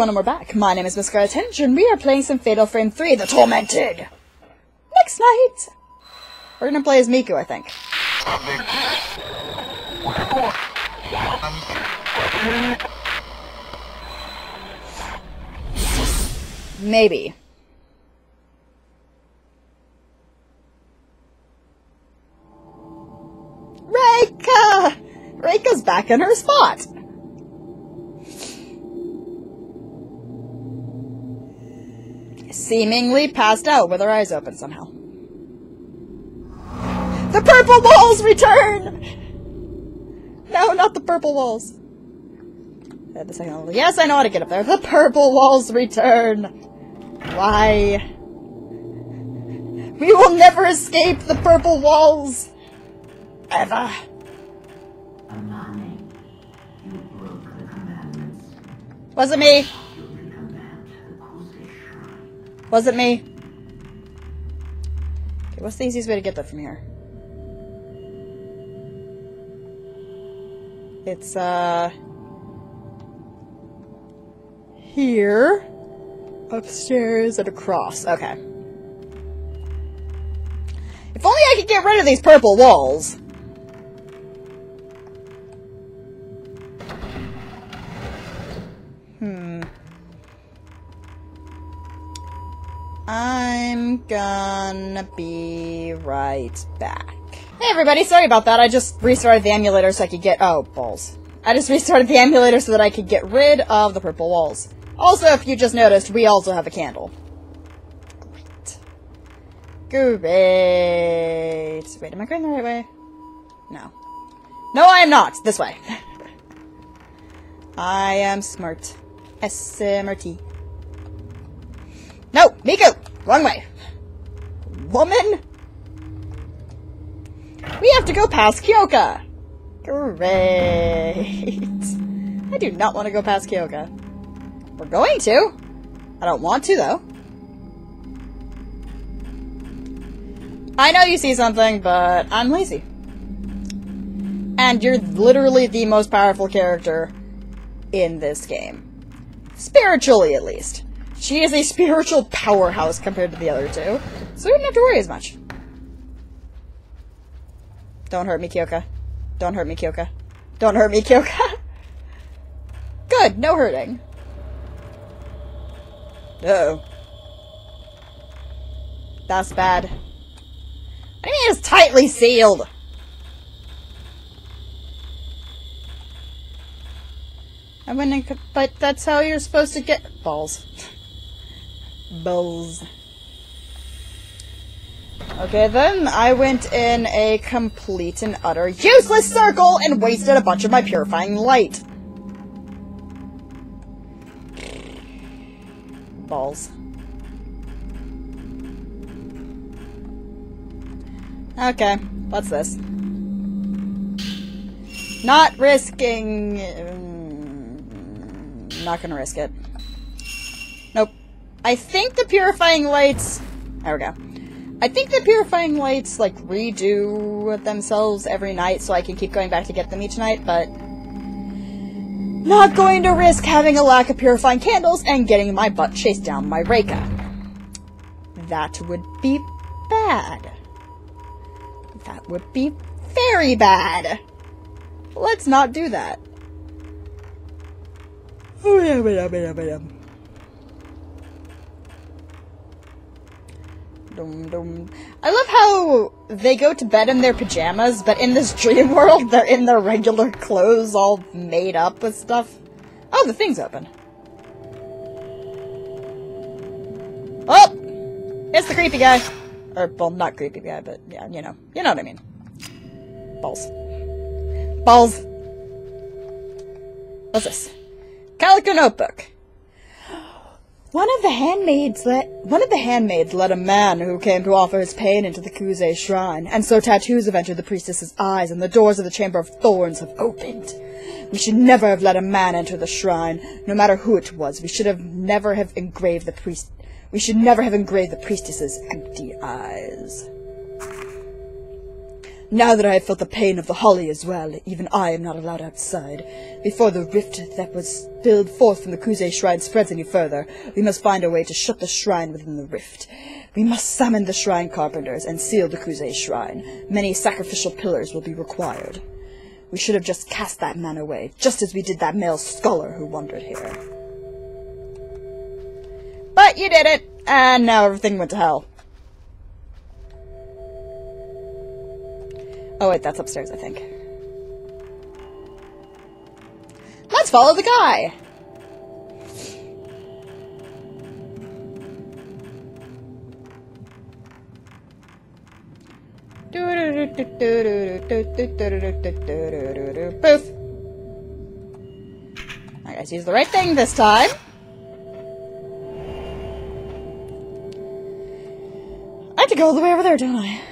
everyone, and we're back. My name is Miss Scarlet and we are playing some Fatal Frame 3, The Tormented! Next night! We're gonna play as Miku, I think. Maybe. Reika! Reika's back in her spot! Seemingly passed out with her eyes open somehow. The purple walls return! No, not the purple walls. At the second level. Yes, I know how to get up there. The purple walls return! Why? We will never escape the purple walls! Ever. Amane, you broke the commandments. Was it me? Was it me? Okay, what's the easiest way to get there from here? It's, uh... Here. Upstairs and across. Okay. If only I could get rid of these purple walls. I'm gonna be right back. Hey everybody, sorry about that. I just restarted the emulator so I could get- oh, balls. I just restarted the emulator so that I could get rid of the purple walls. Also, if you just noticed, we also have a candle. Great. Great. Wait, am I going the right way? No. No, I am not! This way. I am smart. SMRT. No! Miku! Wrong way! Woman! We have to go past Kyoka! Great! I do not want to go past Kyoka. We're going to! I don't want to, though. I know you see something, but I'm lazy. And you're literally the most powerful character in this game. Spiritually, at least. She is a spiritual powerhouse compared to the other two, so we don't have to worry as much. Don't hurt me, Kyoka. Don't hurt me, Kyoka. Don't hurt me, Kyoka. Good, no hurting. Uh-oh. That's bad. I mean, it's tightly sealed. I wouldn't, but that's how you're supposed to get balls. balls. Okay, then I went in a complete and utter useless circle and wasted a bunch of my purifying light. Balls. Okay, what's this? Not risking... mm, Not gonna risk it. I think the purifying lights... There we go. I think the purifying lights, like, redo themselves every night so I can keep going back to get them each night, but... Not going to risk having a lack of purifying candles and getting my butt chased down by Reika. That would be bad. That would be very bad. Let's not do that. Oh yeah, yeah, yeah, yeah. Dum, dum. I love how they go to bed in their pajamas, but in this dream world, they're in their regular clothes, all made up with stuff. Oh, the thing's open. Oh! It's the creepy guy. Or, well, not creepy guy, but yeah, you know. You know what I mean. Balls. Balls. What's this? Calico notebook. One of the handmaids let one of the handmaids led a man who came to offer his pain into the Kuze shrine, and so tattoos have entered the priestess's eyes, and the doors of the chamber of thorns have opened. We should never have let a man enter the shrine, no matter who it was. We should have never have engraved the priest. We should never have engraved the priestess's empty eyes. Now that I have felt the pain of the holly as well, even I am not allowed outside. Before the rift that was spilled forth from the Kuze shrine spreads any further, we must find a way to shut the shrine within the rift. We must summon the shrine carpenters and seal the Kuze shrine. Many sacrificial pillars will be required. We should have just cast that man away, just as we did that male scholar who wandered here. But you did it, and now everything went to hell. Oh wait, that's upstairs, I think. Let's follow the guy! Poof! I guess use the right thing this time. I have to go all the way over there, don't I?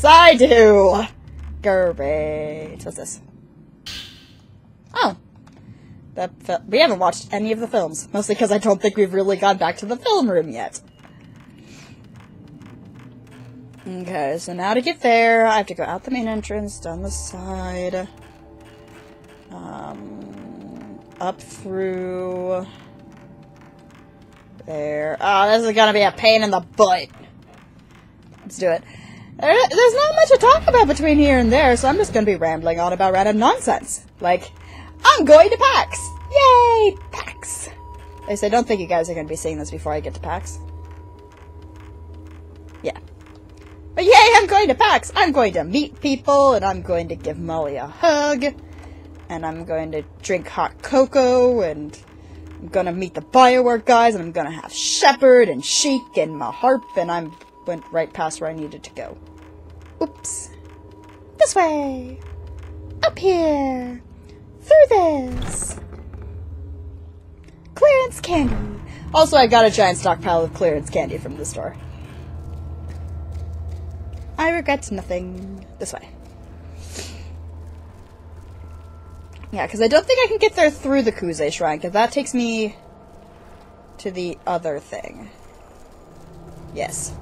Yes, I do! Great. What's this? Oh. We haven't watched any of the films, mostly because I don't think we've really gone back to the film room yet. Okay, so now to get there, I have to go out the main entrance, down the side, um, up through there. Oh, this is gonna be a pain in the butt. Let's do it. There- There's not much to talk about between here and there, so I'm just gonna be rambling on about random nonsense. Like, I'm going to PAX! Yay! PAX! At least I don't think you guys are gonna be seeing this before I get to PAX. Yeah. But yay, I'm going to PAX! I'm going to meet people, and I'm going to give Molly a hug, and I'm going to drink hot cocoa, and I'm gonna meet the Bioware guys, and I'm gonna have Shepard and Sheik and Maharp, and I'm went right past where I needed to go. Oops. This way! Up here! Through this! Clearance candy! Also, I got a giant stockpile of clearance candy from the store. I regret nothing. This way. Yeah, because I don't think I can get there through the Kuze Shrine, because that takes me to the other thing. Yes.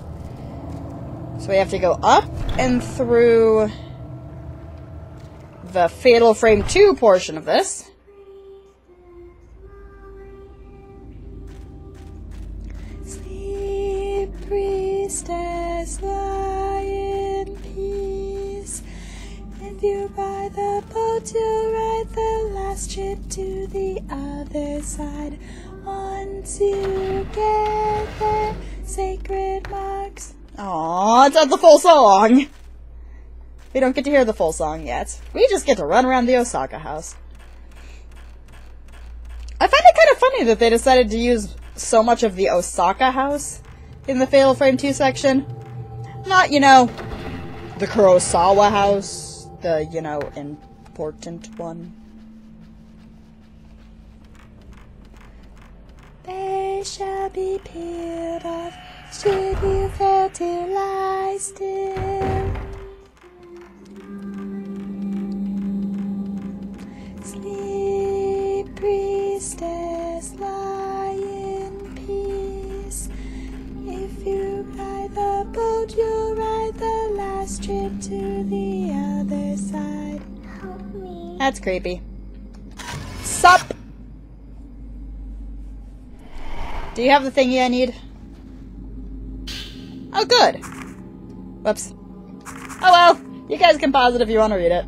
So we have to go up and through the Fatal Frame 2 portion of this. Sleep, priestess, lie in peace. If you buy the boat, you'll ride the last ship to the other side. Get there, sacred marks. Aw, it's not the full song! We don't get to hear the full song yet. We just get to run around the Osaka house. I find it kind of funny that they decided to use so much of the Osaka house in the Fatal Frame 2 section. Not, you know, the Kurosawa house, the, you know, important one. They shall be peeled off, should you to lie still. Sleep, priestess, lie in peace. If you ride the boat, you'll ride the last trip to the other side. Help me. That's creepy. Sup? Do you have the thingy I need? Good. Whoops. Oh well, you guys can pause it if you want to read it.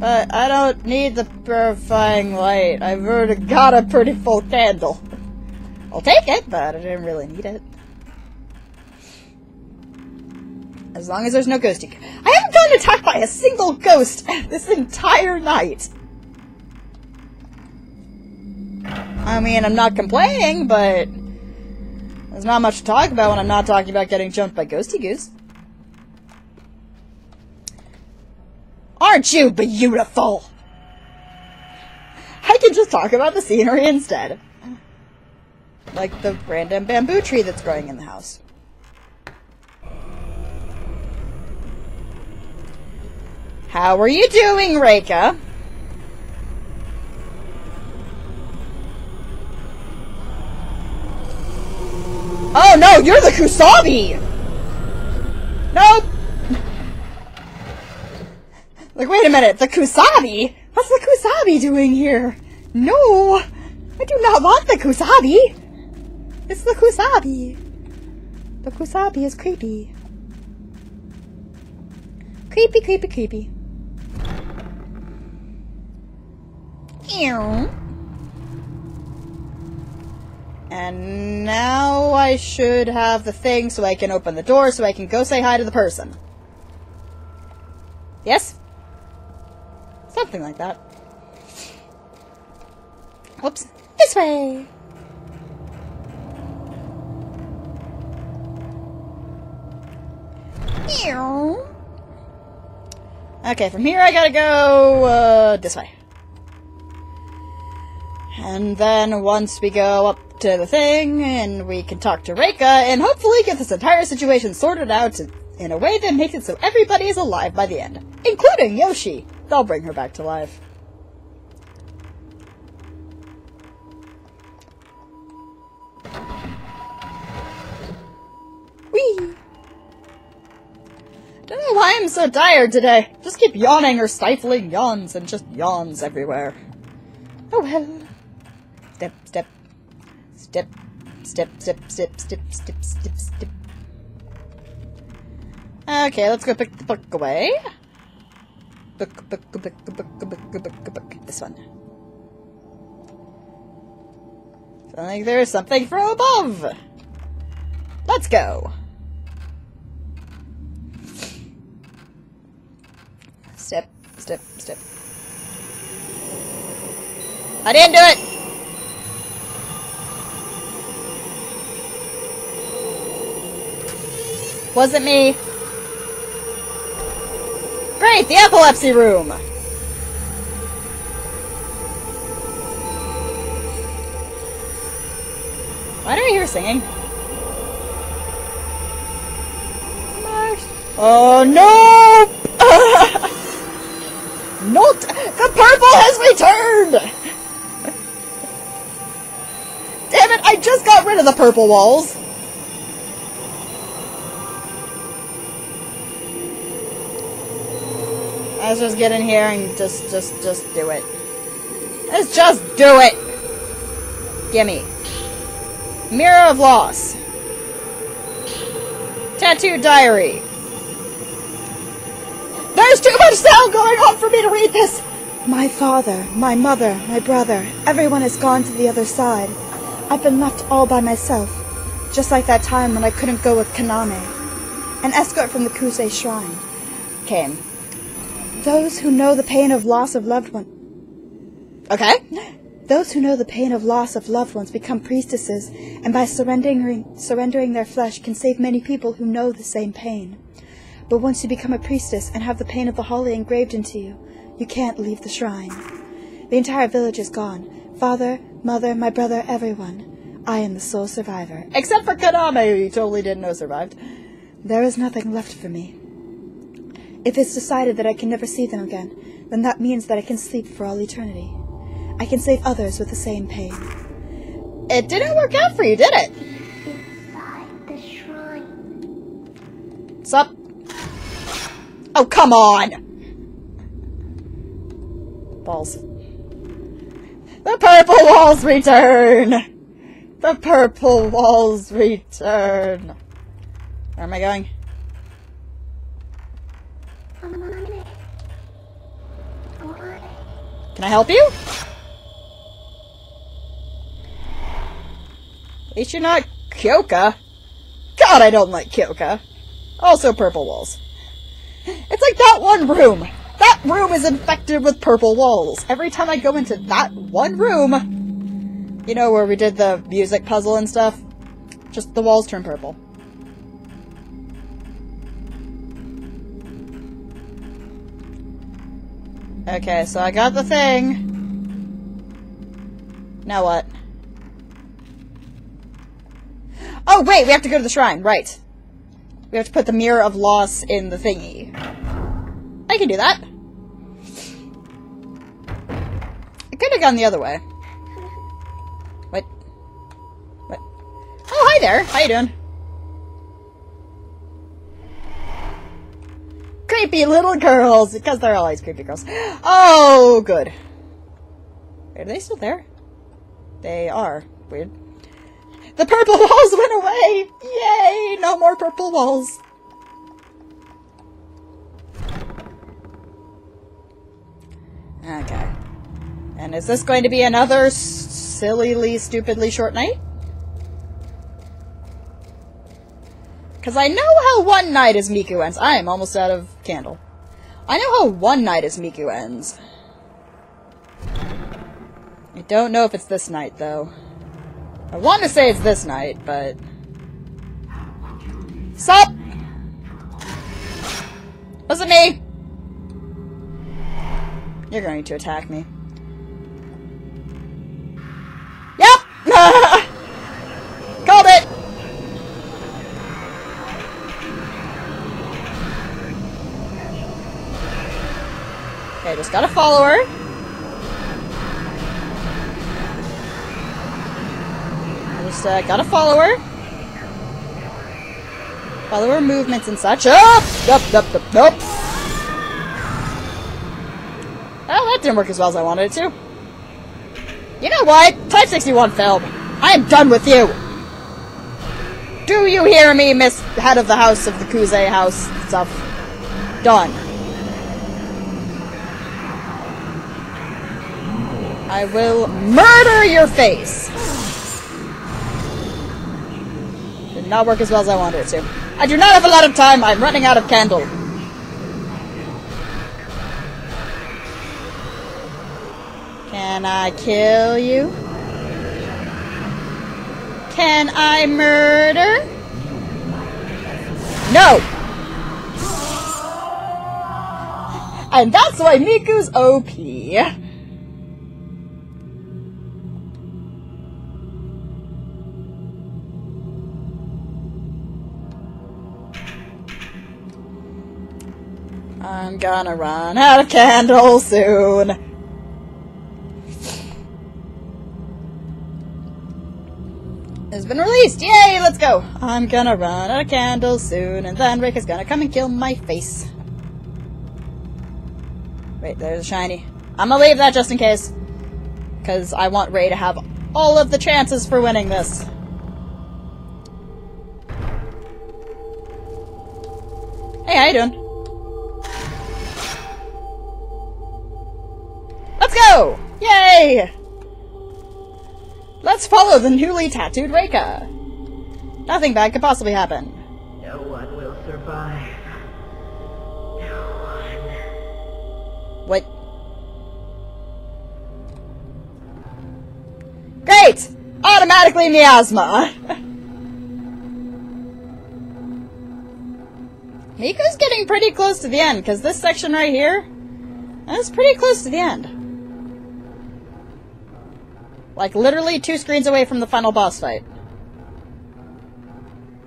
But I don't need the purifying light. I've already got a pretty full candle. I'll take it, but I didn't really need it. As long as there's no ghosty. I haven't gotten attacked by a single ghost this entire night. I mean, I'm not complaining, but there's not much to talk about when I'm not talking about getting jumped by ghosty goose. Aren't you beautiful? I can just talk about the scenery instead. Like the random bamboo tree that's growing in the house. How are you doing, Reika? Oh, no, you're the Kusabi! Nope! Like, wait a minute, the Kusabi? What's the Kusabi doing here? No! I do not want the Kusabi! It's the Kusabi! The Kusabi is creepy. Creepy, creepy, creepy. Ew. And now I should have the thing so I can open the door so I can go say hi to the person. Yes? Something like that. Whoops. This way! Okay, from here I gotta go, uh, this way. And then once we go up to the thing, and we can talk to Reika, and hopefully get this entire situation sorted out in a way that makes it so everybody is alive by the end. Including Yoshi! They'll bring her back to life. Whee! Don't know why I'm so tired today. Just keep yawning or stifling yawns and just yawns everywhere. Oh well. Step, step, step, step, step, step, step, step, step, step. Okay, let's go pick the book away. Book, book, book, book, book, book, book, book. This one. Sounds like there's something from above. Let's go. Step, step, step. I didn't do it! Wasn't me. Great, the epilepsy room! Why do I hear singing? Oh no! Not the purple has returned! Damn it, I just got rid of the purple walls! Let's just get in here and just, just, just do it. Let's just do it! Gimme. Mirror of Loss. Tattoo Diary. There's too much sound going on for me to read this! My father, my mother, my brother, everyone has gone to the other side. I've been left all by myself, just like that time when I couldn't go with Kaname. An escort from the Kuze Shrine came. Those who know the pain of loss of loved ones. Okay. Those who know the pain of loss of loved ones become priestesses, and by surrendering, surrendering their flesh can save many people who know the same pain. But once you become a priestess and have the pain of the holly engraved into you, you can't leave the shrine. The entire village is gone. Father, mother, my brother, everyone. I am the sole survivor. Except for Kaname, who you totally didn't know survived. There is nothing left for me. If it's decided that I can never see them again, then that means that I can sleep for all eternity. I can save others with the same pain. It didn't work out for you, did it? Inside the shrine. What's up? Oh, come on! Balls. The purple walls return! The purple walls return! Where am I going? Amane. Why? Can I help you? At least you're not Kyoka. God, I don't like Kyoka. Also purple walls. It's like that one room. That room is infected with purple walls. Every time I go into that one room, you know, where we did the music puzzle and stuff, just the walls turn purple. Okay, so I got the thing. Now what? Oh, wait, we have to go to the shrine, right. We have to put the Mirror of Loss in the thingy. I can do that. I could have gone the other way. What? What? Oh, hi there. How you doing? Creepy little girls, because they're always creepy girls. Oh, good. Are they still there? They are. Weird. The purple walls went away! Yay! No more purple walls. Okay. And is this going to be another sillily, stupidly short night? Because I know how one night as Miku ends. I am almost out of candle. I know how one night as Miku ends. I don't know if it's this night, though. I want to say it's this night, but... Sup? Was it me! You're going to attack me. Okay, just gotta follow her. Just uh, gotta follow her. Follow her movements and such. Up! Up, up, up, up! Oh, that didn't work as well as I wanted it to. You know what? Type 61 film. I am done with you. Do you hear me, Miss Head of the House of the Kuze House stuff? Done. I will murder your face. Did not work as well as I wanted it to. I do not have a lot of time. I'm running out of candle. Can I kill you? Can I murder? No! And that's why Miku's OP. I'm gonna run out of candles soon. Has been released! Yay, let's go! I'm gonna run out of candles soon, and then Rick is gonna come and kill my face. Wait, there's a shiny. I'm gonna leave that just in case. Because I want Ray to have all of the chances for winning this. Hey, how you doing? Let's go! Yay! Let's follow the newly tattooed Reika. Nothing bad could possibly happen. No one will survive. No one. What? Great! Automatically miasma! Miku's getting pretty close to the end, because this section right here is pretty close to the end. Like, literally two screens away from the final boss fight.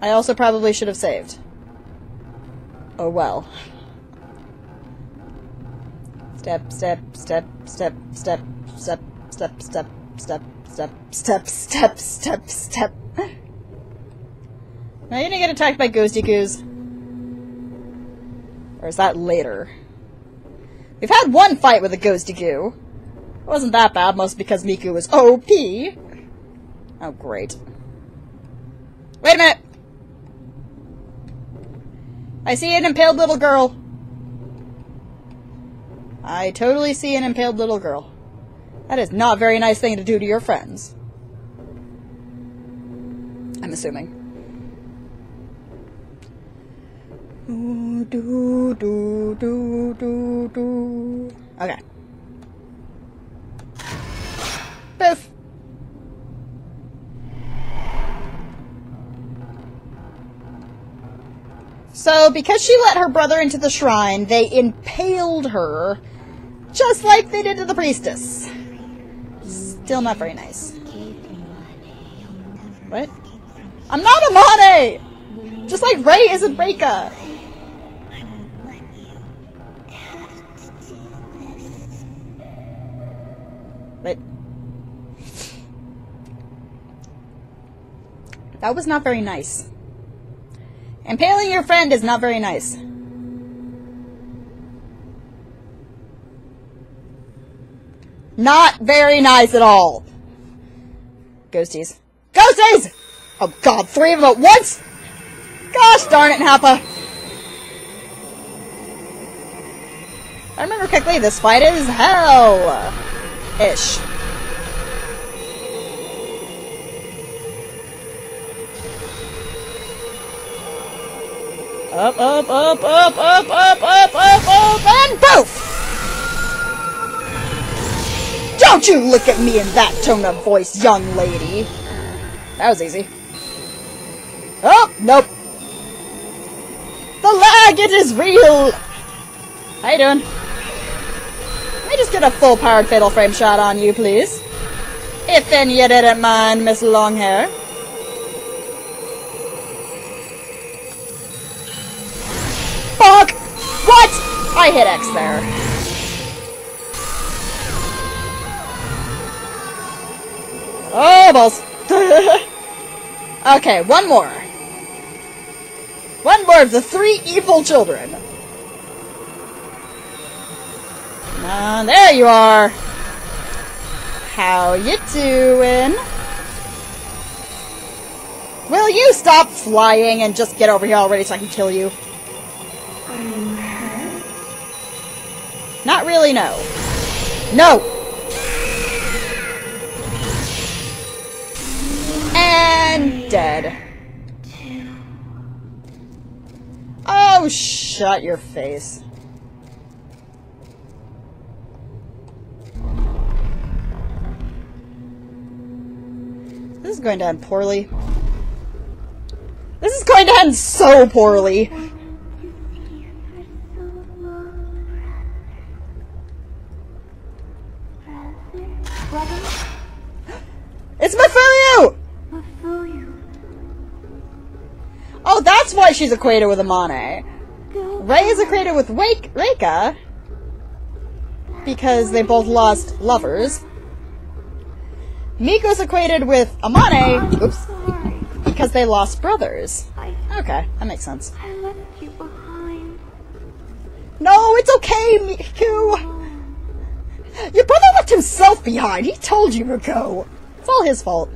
I also probably should have saved. Oh well. Step, step, step, step, step, step, step, step, step, step, step, step, step, step. Now you didn't get attacked by Ghosty Goose. Or is that later? We've had one fight with a Ghosty Goo. It wasn't that bad, mostly because Miku was OP. Oh, great. Wait a minute! I see an impaled little girl. I totally see an impaled little girl. That is not a very nice thing to do to your friends. I'm assuming. Do, do, do, do, do. Okay. So, because she let her brother into the shrine, they impaled her, just like they did to the priestess. Still not very nice. What? I'm not a Amane! Just like Ray isn't Reika! But That was not very nice. Impaling your friend is not very nice. Not very nice at all. Ghosties. Ghosties! Oh god, three of them at once? Gosh darn it, Nappa. I remember correctly, this fight is hell. Ish. Up, up, up, up, up, up, up, up, up, and poof! Don't you look at me in that tone of voice, young lady. That was easy. Oh, nope. The lag, it is real! How you doing? Let me just get a full-powered Fatal Frame shot on you, please. If then you didn't mind, Miss Longhair. I hit X there. Oh, balls. okay, one more. One more of the three evil children. Ah, there you are. How you doing? Will you stop flying and just get over here already so I can kill you? Not really, no. No! And dead. Oh, shut your face. This is going to end poorly. This is going to end so poorly. It's Mafuyu! Oh, that's why she's equated with Amane. Ray is equated with Wake Reika because they both lost lovers. Miko's equated with Amane oops, because they lost brothers. Okay, that makes sense. I left you behind. No, it's okay, Miku! Your brother left himself behind. He told you to go. It's all his fault.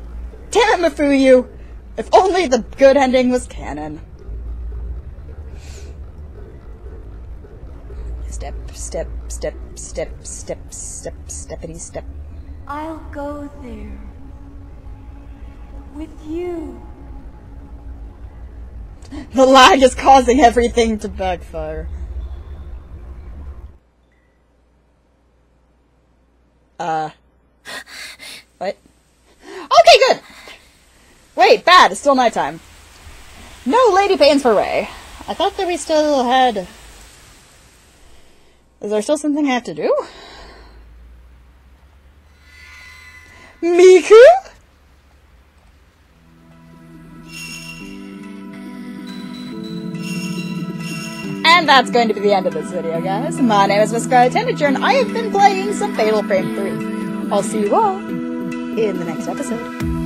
Damn it, Mafuyu! If only the good ending was canon. Step, step, step, step, step, step, steppity step. Step. I'll go there. With you. The lag is causing everything to backfire. Uh. What? Okay, good! Wait, bad, it's still nighttime. No Lady Pains for Ray. I thought that we still had... Is there still something I have to do? Miku? That's going to be the end of this video, guys. My name is Miss Tanager, and I have been playing some Fatal Frame 3. I'll see you all in the next episode.